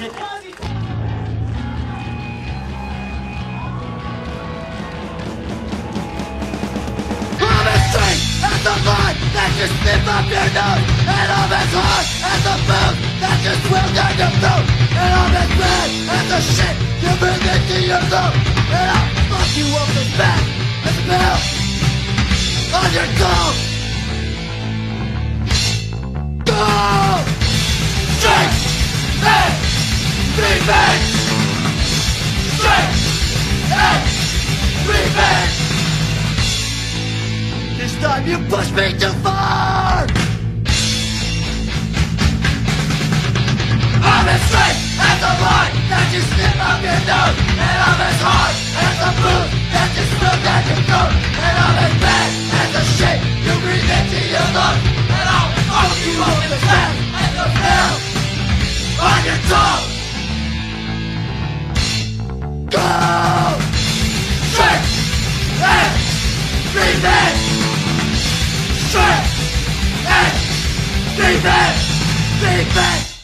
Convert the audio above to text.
that you slip up your nose And as hard as the boot that you swell down your And as bad as the shit you bring into your throat And I'll fuck you up as bad as smell on your dome revenge! Revenge! This time you push me too far revenge Straight edge revenge, revenge.